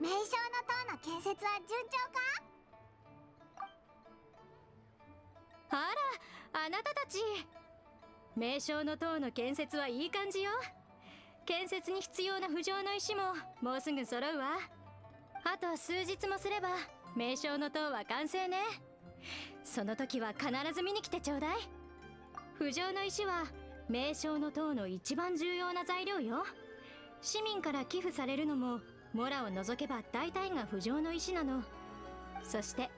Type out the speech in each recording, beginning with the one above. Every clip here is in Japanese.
名称の塔の建設は順調か？あらあなたたち名称の塔の建設はいい感じよ建設に必要な浮上の石ももうすぐ揃うわあと数日もすれば名称の塔は完成ね。その時は必ず見に来てちょうだい。浮上の石は名称の塔の一番重要な材料よ。市民から寄付されるのもモラを除けば大体が浮上の石なの。そして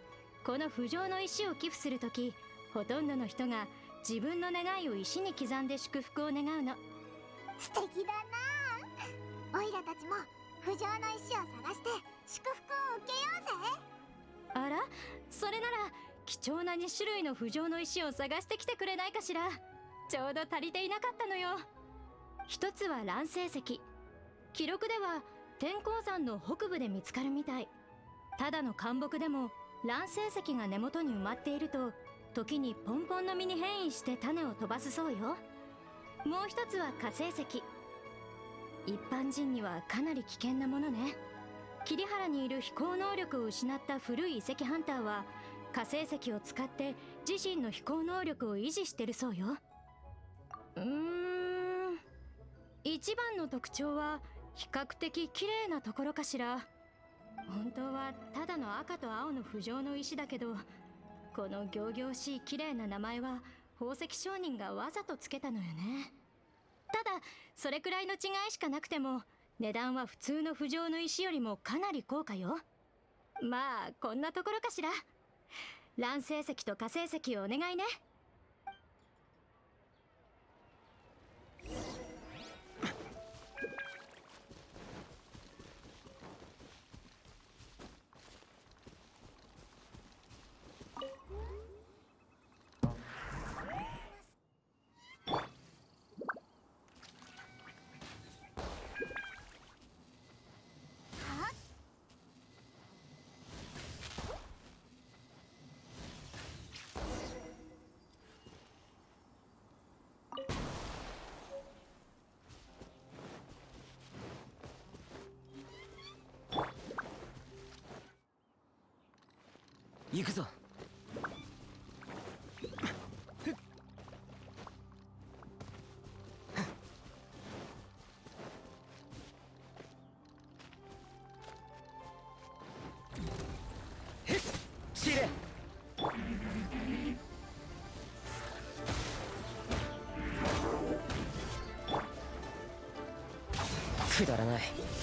この浮上の石を寄付する時ほとんどの人が自分の願いを石に刻んで祝福を願うの。素敵だな。オイラたちも浮上の石を探して祝福を受けようぜ。あら？それなら貴重な2種類の浮上の石を探してきてくれないかしら？ちょうど足りていなかったのよ。一つは乱世石記録では天候山の北部で見つかるみたい。ただの干木でも乱世石が根元に埋まっていると時にポンポンの実に変異して種を飛ばすそうよ。もう一つは火星石。一般人にはかなり危険なものね。桐原にいる飛行能力を失った古い遺跡ハンターは火星石を使って自身の飛行能力を維持してるそうよ。うーん。一番の特徴は比較的綺麗なところかしら。本当はただの赤と青の浮上の石だけどこの仰々しい綺麗な名前は宝石商人がわざとつけたのよね。ただそれくらいの違いしかなくても値段は普通の浮上の石よりもかなり高価よ。まあこんなところかしら。乱世石と火星石をお願いね。行くぞ。くだらない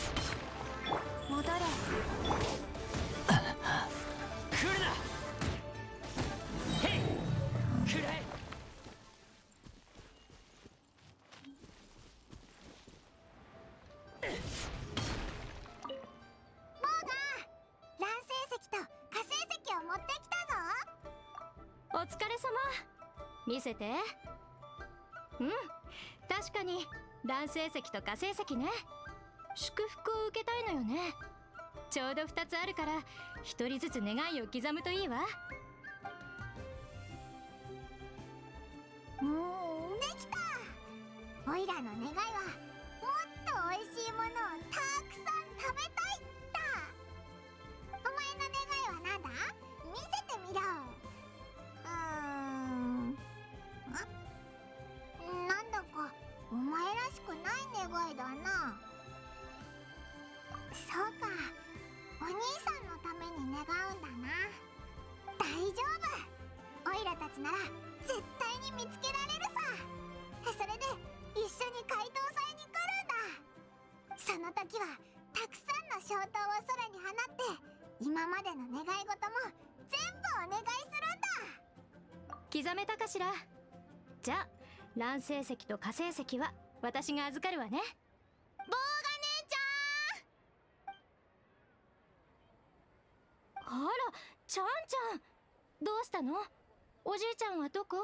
見せて。うん。確かに男性石と火星石ね。祝福を受けたいのよね。ちょうど2つあるから1人ずつ願いを刻むといいわ。うんできたオイラの願いは刻めたかしら？じゃあ乱世石と火星石は私が預かるわね。棒が姉ちゃん！あらちゃんちゃん！どうしたの？おじいちゃんはどこ？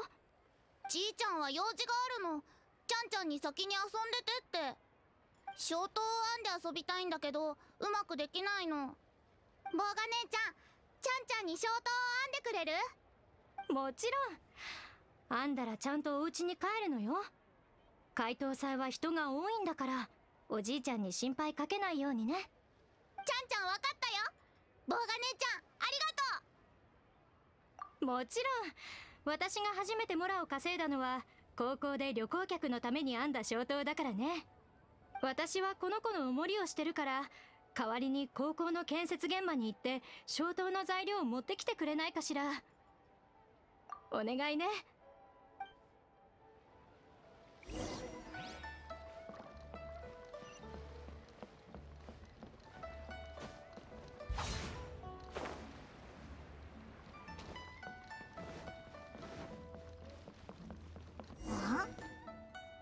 じいちゃんは用事があるの。ちゃんちゃんに先に遊んでてって。消灯を編んで遊びたいんだけどうまくできないの。棒が姉ちゃんちゃんちゃんに消灯を編んでくれる？もちろん。編んだらちゃんとお家に帰るのよ。怪盗祭は人が多いんだからおじいちゃんに心配かけないようにね。ちゃんちゃんわかったよ。ボーガ姉ちゃんありがともちろん。私が初めてモラを稼いだのは高校で旅行客のために編んだ消灯だからね。私はこの子のおもりをしてるから代わりに高校の建設現場に行って消灯の材料を持ってきてくれないかしらお願いね。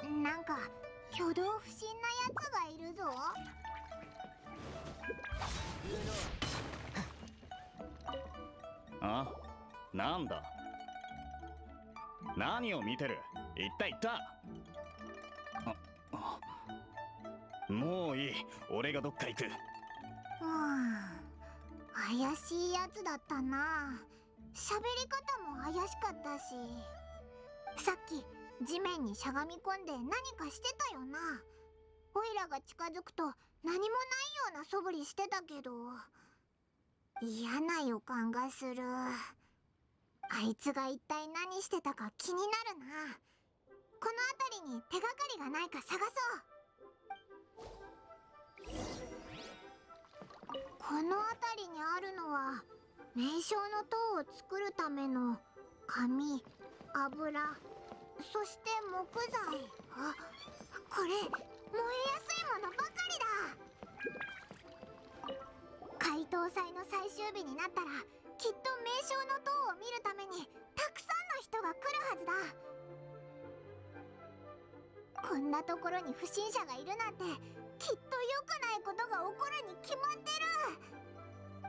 んなんか挙動不審なやつがいるぞ。あ？なんだ？何を見てる？言った言った。もういい。俺がどっか行く。うん。怪しいやつだったな。喋り方も怪しかったし。さっき地面にしゃがみ込んで何かしてたよな。オイラが近づくと何もないような素振りしてたけど。嫌な予感がする。あいつが一体何してたか気になるな。この辺りに手がかりがないか探そう。この辺りにあるのは名称の塔を作るための紙油そして木材。あこれ燃えやすいものばかりだ。解凍祭の最終日になったらきっと名称の塔を見るためにたくさんの人が来るはずだ。こんなところに不審者がいるなんてきっと良くないことが起こるに決まって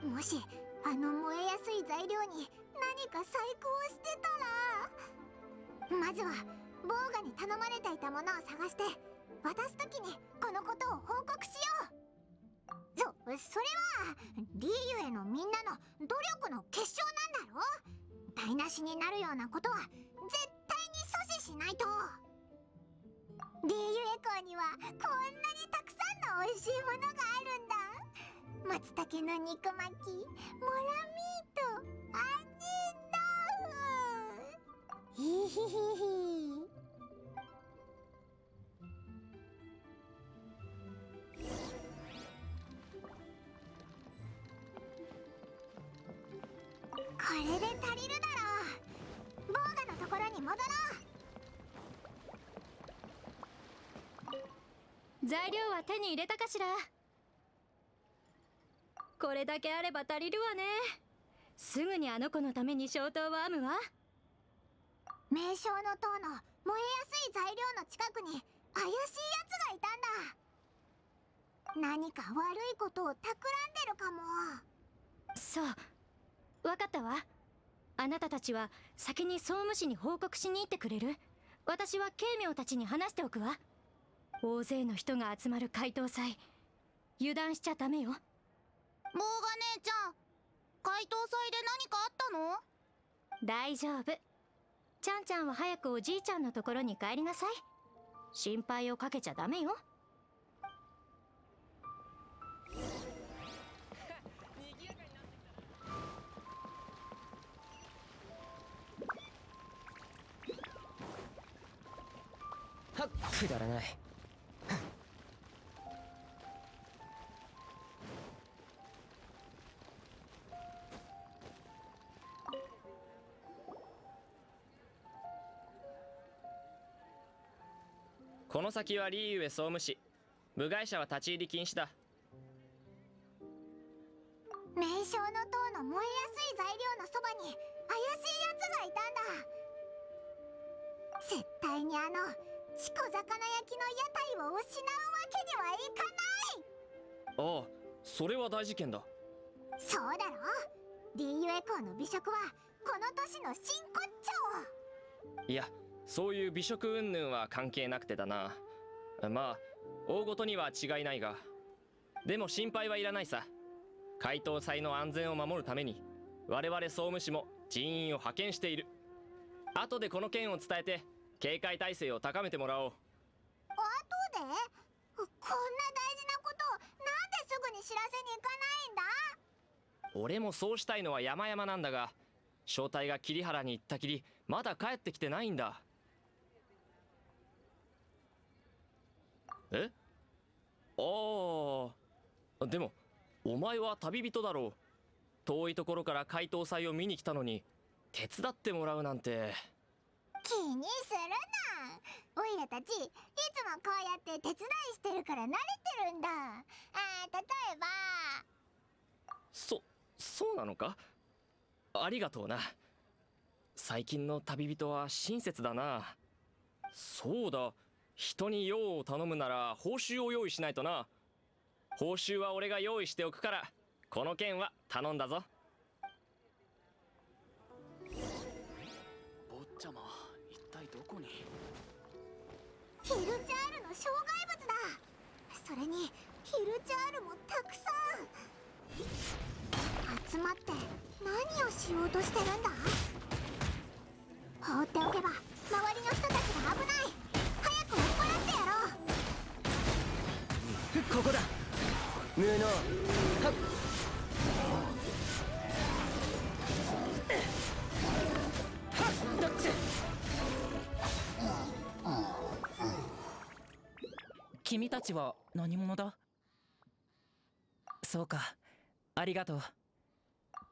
る。もしあの燃えやすい材料に何か細工をしてたら。まずはボーガに頼まれていたものを探して渡す時にこのことを報告しよう。それはリーユへのみんなの努力の結晶なんだろ？台無しになるようなことは絶対に阻止しないと。リーユエコーにはこんなにたくさんの美味しいものがあるんだ。松茸の肉巻きモラミート杏仁豆腐。ヒヒヒヒ。れで足りるだろうボーガのところに戻ろう。材料は手に入れたかしら？これだけあれば足りるわね。すぐにあの子のために消灯を編むわ。名称の塔の燃えやすい材料の近くに怪しいやつがいたんだ。何か悪いことを企んでるかも。そう。わかったわあなたたちは先に総務士に報告しに行ってくれる？私は慶明たちに話しておくわ。大勢の人が集まる解凍祭。油断しちゃダメよ。うボーガ姉ちゃん解凍祭で何かあったの？大丈夫。ちゃんちゃんは早くおじいちゃんのところに帰りなさい。心配をかけちゃダメよくだらない。この先はリーユエ総務士部外者は立ち入り禁止だ。名称の塔の燃えやすい材料のそばに怪しいやつがいたんだ。絶対にあのチコ魚焼きの屋台を失うわけにはいかない。ああそれは大事件だ。そうだろ。リーユエコーの美食はこの都市の真骨頂。いやそういう美食云々は関係なくてだな。まあ大ごとには違いないが。でも心配はいらないさ。解凍祭の安全を守るために我々総務士も人員を派遣している。後でこの件を伝えて警戒態勢を高めてもらおう。後で？こんな大事なことをなんですぐに知らせに行かない俺もそうしたいのは山々なんだが正体が桐原に行ったきりまだ帰ってきてないんだ。え？ああでもお前は旅人だろう。遠いところから怪盗祭を見に来たのに手伝ってもらうなんて気にするな。オイラたちいつもこうやって手伝いしてるから慣れてるんだ。あー例えば。そそうなのか？ありがとうな。最近の旅人は親切だな。そうだ。人に用を頼むなら報酬を用意しないとな。報酬は俺が用意しておくからこの件は頼んだぞ。ヒルチャールの障害物だ。それにヒルチャールもたくさん。集まって何をしようとしてるんだ？放っておけば周りの人たちが危ない。早く追っ払ってやろう。ここだ。無君たちは何者だ？そうか。ありがとう。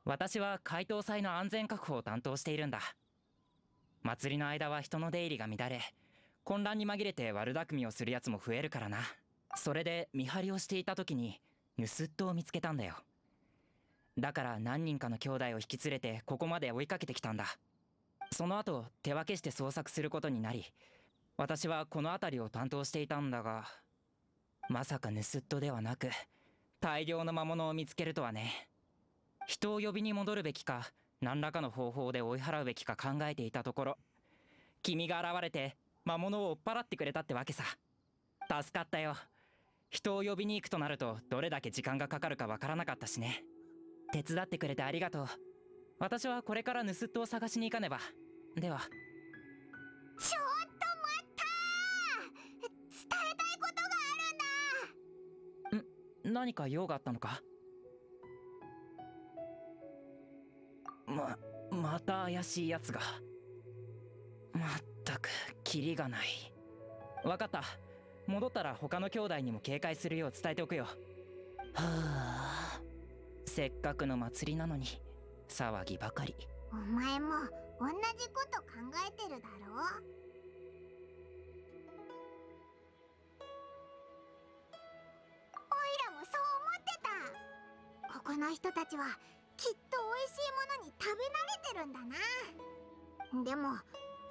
私は怪盗祭の安全確保を担当しているんだ。祭りの間は人の出入りが乱れ混乱に紛れて悪巧みをするやつも増えるからな。それで見張りをしていた時に盗っ人を見つけたんだよ。だから何人かの兄弟を引き連れてここまで追いかけてきたんだ。その後手分けして捜索することになり私はこの辺りを担当していたんだがまさか盗人ではなく大量の魔物を見つけるとはね。人を呼びに戻るべきか何らかの方法で追い払うべきか考えていたところ。君が現れて魔物を追っ払ってくれたってわけさ。助かったよ。人を呼びに行くとなるとどれだけ時間がかかるかわからなかったしね。手伝ってくれてありがとう。私はこれから盗人を探しに行かねば。では。ちょ何か用があったのか？ままた怪しいやつが。まったくキリがない。わかった。戻ったら他の兄弟にも警戒するよう伝えておくよ。はあ。せっかくの祭りなのに騒ぎばかり。お前も同じこと考えてるだろこの人たちはきっと美味しいものに食べ慣れてるんだな。でも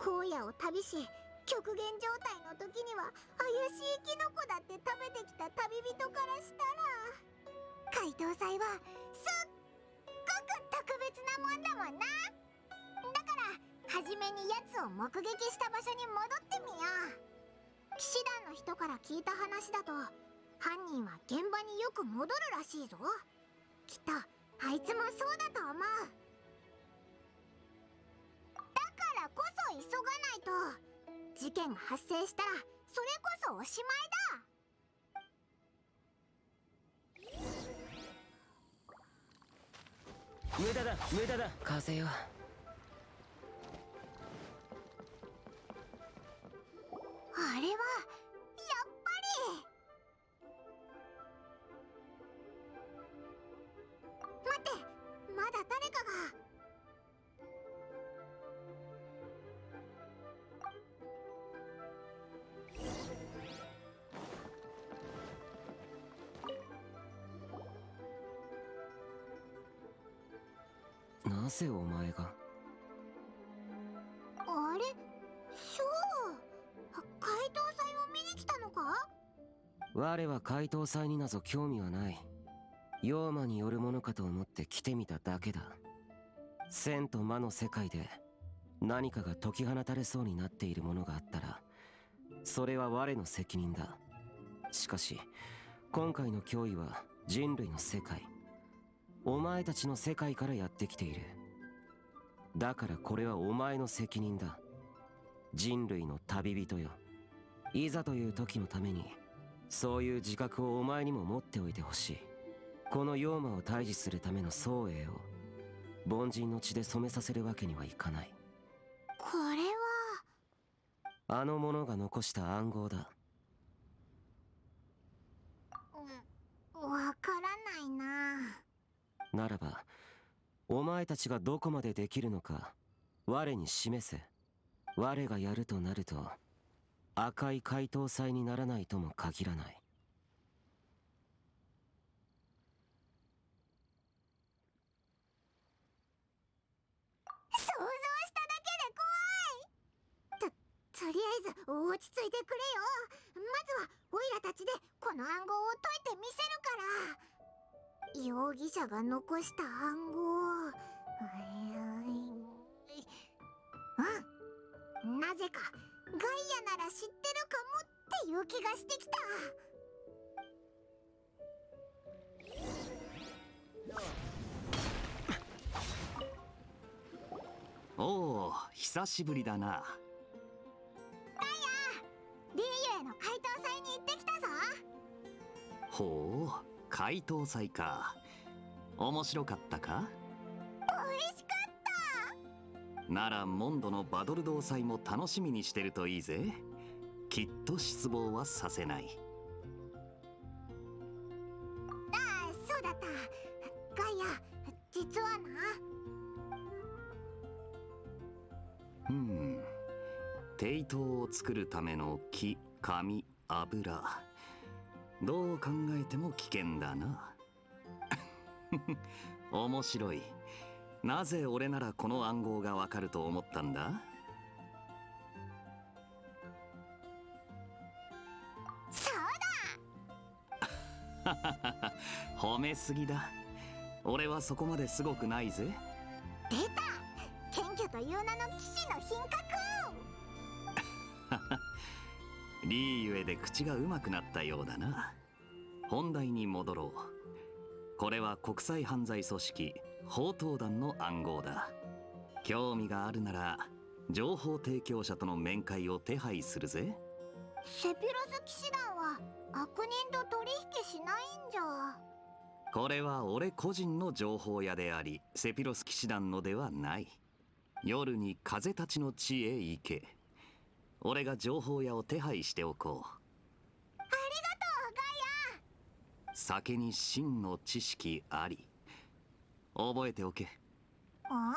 荒野を旅し極限状態の時には怪しいキノコだって食べてきた旅人からしたら怪盗祭はすっごく特別なもんだもんな。だから初めに奴を目撃した場所に戻ってみよう。騎士団の人から聞いた話だと犯人は現場によく戻るらしいぞ。きっとあいつもそうだと思う。だからこそ急がないと事件が発生したらそれこそおしまいだ。無駄だ無駄だ風よあれはぜお前が。あれ？ショー？怪盗祭を見に来たのか？我は怪盗祭になぞ興味はない。妖魔によるものかと思って来てみただけだ。千と魔の世界で何かが解き放たれそうになっているものがあったらそれは我の責任だ。しかし今回の脅威は人類の世界。お前たちの世界からやってきているだからこれはお前の責任だ。人類の旅人よ。いざという時のためにそういう自覚をお前にも持っておいてほしい。この妖魔を退治するための宗栄を凡人の血で染めさせるわけにはいかない。これは。あの者が残した暗号だ。うわからないな。ならばお前たちがどこまでできるのか我に示せ。我がやるとなると赤い怪盗祭にならないとも限らない。想像しただけで怖い。ととりあえず落ち着いてくれよ。まずはオイラたちでこの暗号を解いてみせるから。容疑者が残した暗号。うん。なぜかガイアなら知ってるかもっていう気がしてきた。おお久しぶりだな。リーユへの怪盗祭に行ってきたぞ。ほう怪盗祭か。面白かったか？美味しかった。ならモンドのバドルドー祭も楽しみにしてるといいぜ。きっと失望はさせない。ああそうだった。ガイア実はな。うん。抵当を作るための木紙油どう考えても危険だな。面白い。なぜ俺ならこの暗号がわかると思ったんだ？そうだ！褒めすぎだ。俺はそこまですごくないぜ。出た！謙虚という名の騎士リーゆえで口がうまくなったようだな。本題に戻ろう。これは国際犯罪組織宝刀団の暗号だ。興味があるなら情報提供者との面会を手配するぜ。セピロス騎士団は悪人と取引しないんじゃ。これは俺個人の情報屋でありセピロス騎士団のではない。夜に風たちの地へ行け俺が情報屋を手配しておこう。ありがとうガイ酒に真の知識あり。覚えておけ。ア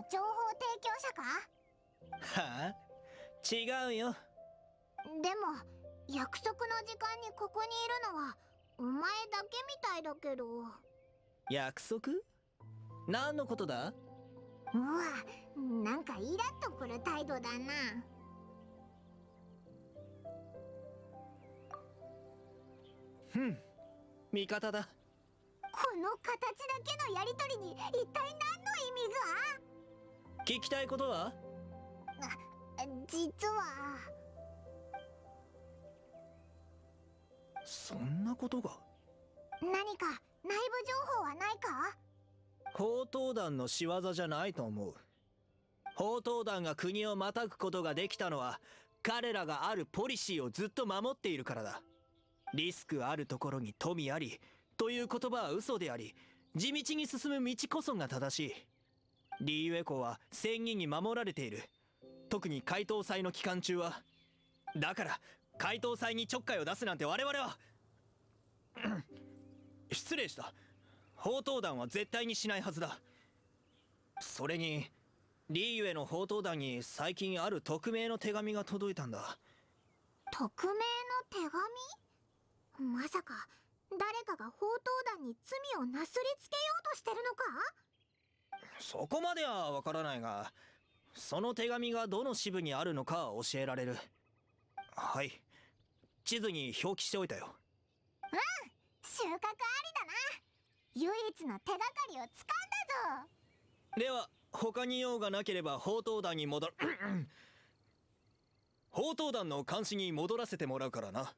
の情報提供者か？はあ？違うよ。でも約束の時間にここにいるのはお前だけみたいだけど。うわ約束？何のことだ？なんかイラッとくる態度だな。ふん味方だ。この形だけのやりとりに一体何の意味聞きたいことは？が実は。そんなことが？何か内部情報はないか？宝刀団の仕業じゃないと思う。宝刀団が国をまたぐことができたのは彼らがあるポリシーをずっと守っているからだ。リスクあるところに富ありという言葉は嘘であり地道に進む道こそが正しいリーウェコは仙人に守られている。特に怪盗祭の期間中は。だから怪盗祭にちょっかいを出すなんて我々は。失礼した。宝刀団は絶対にしないはずだ。それにリーユへの宝刀団に最近ある匿名の手紙が届いたんだ。匿名の手紙？まさか誰かが宝刀団に罪をなすりつけようとしてるのか？そこまではわからないがその手紙がどの支部にあるのかは教えられる。はい。地図に表記しておいたよ。収穫ありだな。唯一の手がかりをつかんだぞ。では他に用がなければ宝刀団に戻る。宝刀団の監視に戻らせてもらうからな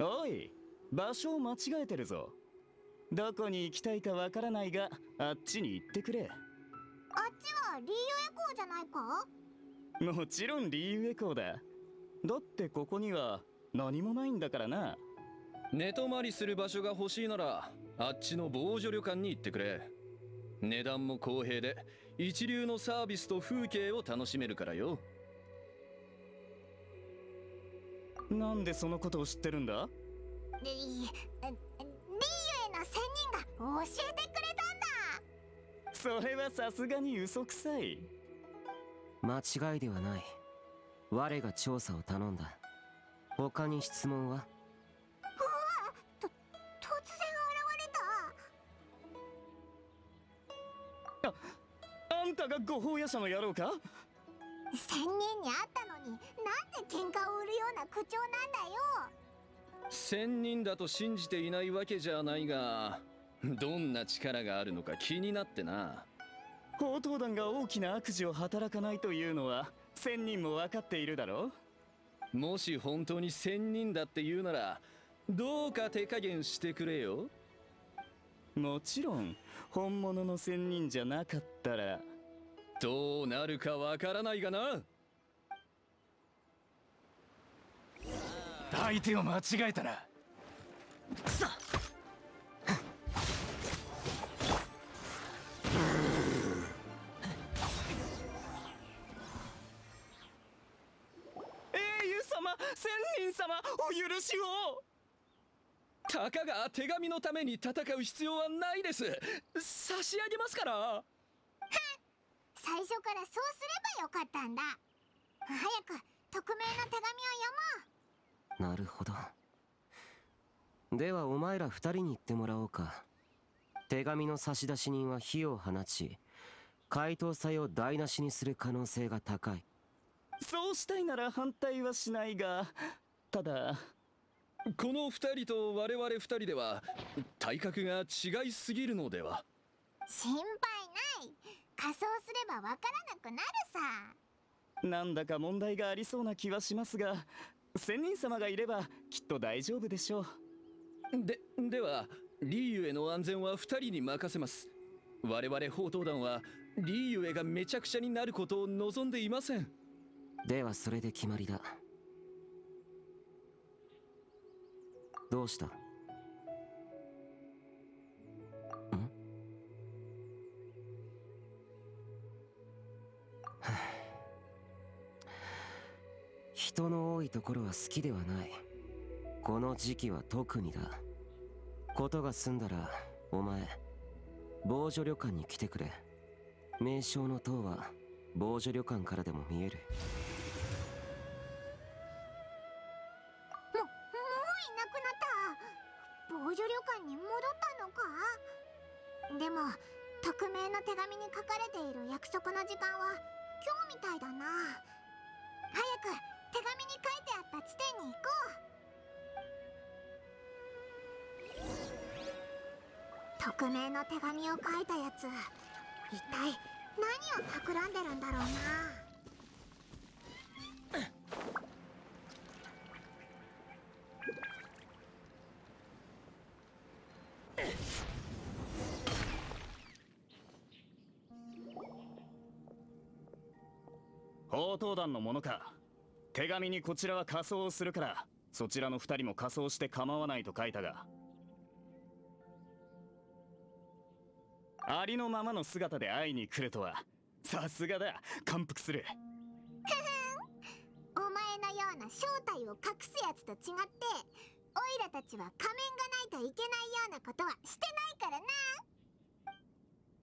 おい場所を間違えてるぞ。どこに行きたいかわからないがあっちに行ってくれ。あっちはリーユエコーじゃないか？もちろんリーウェコーだ。だってここには何もないんだからな。寝泊まりする場所が欲しいならあっちの防除旅館に行ってくれ。値段も公平で一流のサービスと風景を楽しめるからよなんでそのことを知ってるんだ？リリーユエの仙人が教えてくれたんだ。それはさすがに嘘くさい。間違いではない。我が調査を頼んだ。他に質問は？突然現れた。あんたがご法屋者の野郎か？仙人に会ったのになんで喧嘩を売るような口調なんだよ。仙人だと信じていないわけじゃないがどんな力があるのか気になってな。宝刀団が大きな悪事を働かないというのは千人も分かっているだろもし本当に仙人だって言うならどうか手加減してくれよ。もちろん本物の仙人じゃなかったら。どうなるかわからないがな相手を間違えたな英雄様仙人様お許しを。たかが手紙のために戦う必要はないです。差し上げますから。最初からそうすればよかったんだ。早く匿名の手紙を読もうなるほど。ではお前ら二人に言ってもらおうか。手紙の差出人は火を放ち怪盗祭を台無しにする可能性が高い。そうしたいなら反対はしないがただこの二人と我々二人では体格が違いすぎるのでは？心配ない。仮装すればわからなくなるさ。なんだか問題がありそうな気はしますが仙人様がいればきっと大丈夫でしょう。でではリーユへの安全は2人に任せます。我々報道団はリーユへがめちゃくちゃになることを望んでいません。ではそれで決まりだ。どうした？人の多いところは好きではない。この時期は特にだ。ことが済んだらお前防除旅館に来てくれ。名称の塔は防除旅館からでも見える。宝刀団のものか。手紙にこちらは仮装をするからそちらの二人も仮装して構わないと書いたが。ありのままの姿で会いに来るとはさすがだ。感服する。お前のような正体を隠すやつと違ってオイラたちは仮面がないといけないようなことはしてないからな。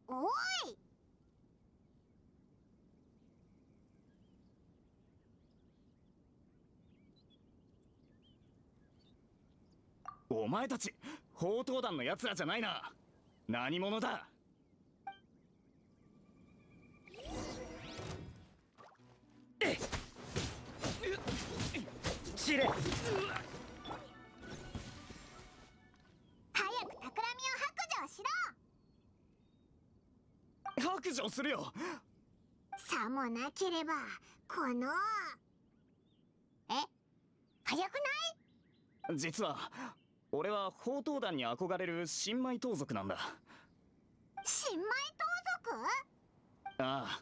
おい。お前たち宝刀団の奴らじゃないな。何者だ？知れ。早く企みを白状しろ。白状するよ。さもなければこの。え？早くない？実は俺は宝刀団に憧れる新米盗賊なんだ。新米盗賊？ああ。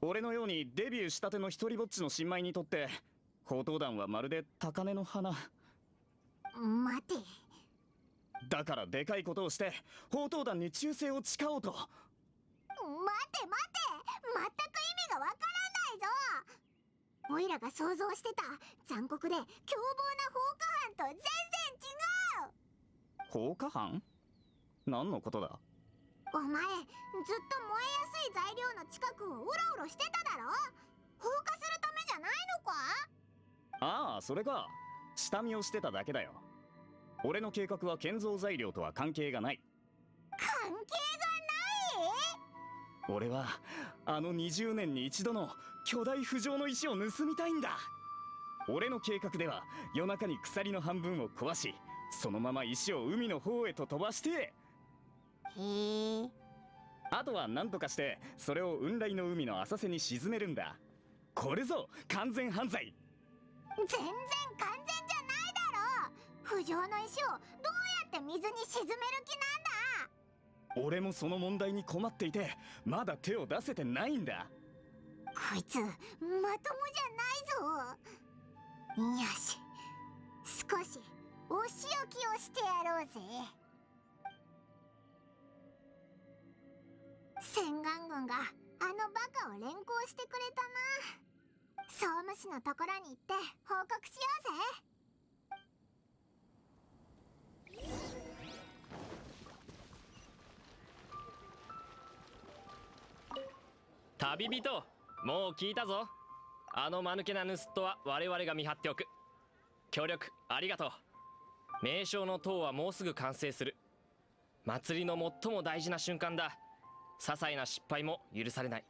俺のようにデビューしたての一人ぼっちの新米にとって宝刀団はまるで高嶺の花。待て。だからでかいことをして宝刀団に忠誠を誓おうと。待て待て。全く意味がわからないぞオイラが想像してた残酷で凶暴な放火犯と全然違う放火犯？何のことだ？お前ずっと燃えやすい材料の近くをうろうろしてただろ？放火するためじゃないのか？ああそれか。下見をしてただけだよ。俺の計画は建造材料とは関係がない。関係がない？俺はあの20年に一度の巨大浮上の石を盗みたいんだ。俺の計画では夜中に鎖の半分を壊しそのまま石を海の方へと飛ばして。へえ。あとは何とかしてそれを雲来の海の浅瀬に沈めるんだ。これぞ完全犯罪。全然完全じゃないだろ。浮上の石をどうやって水に沈める気なんだ俺もその問題に困っていてまだ手を出せてないんだ。こいつまともじゃないぞ。よし。少しお仕置きをしてやろうぜ。洗顔軍があのバカを連行してくれたな。総務士のところに行って報告しようぜ。旅人。もう聞いたぞ。あの間抜けな盗人は我々が見張っておく。協力ありがとう。名称の塔はもうすぐ完成する。祭りの最も大事な瞬間だ。些細な失敗も許されない。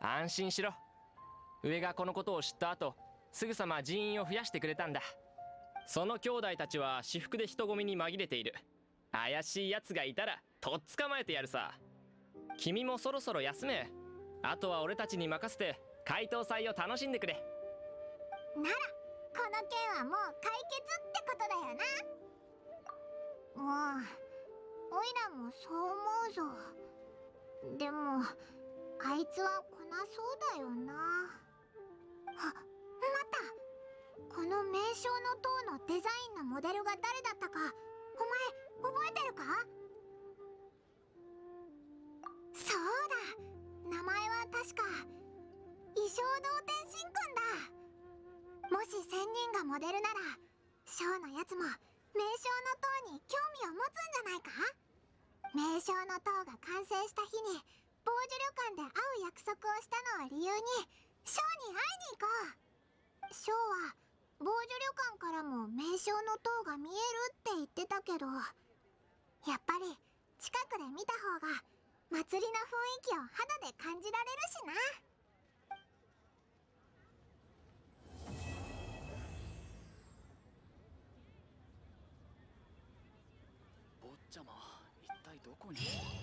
安心しろ。上がこのことを知った後すぐさま人員を増やしてくれたんだ。その兄弟たちは私服で人混みに紛れている。怪しい奴がいたらとっ捕まえてやるさ。君もそろそろ休め。あとは俺たちに任せて解答祭を楽しんでくれ。ならこの件はもう解決ってことだよな。もうおいらもそう思うぞ。でもあいつは来なそうだよな。あ待った。この名称の塔のデザインのモデルが誰だったかお前覚えてるか？そうだ。名前は確か異常同天神君だ。もし仙人がモデルならショーのやつも名称の塔に興味を持つんじゃないか？名称の塔が完成した日に傍受旅館で会う約束をしたのを理由にショーに会いに行こう。ショーは傍受旅館からも名称の塔が見えるって言ってたけどやっぱり近くで見た方が祭りの雰囲気を肌で感じられるしな。坊ちゃま一体どこに？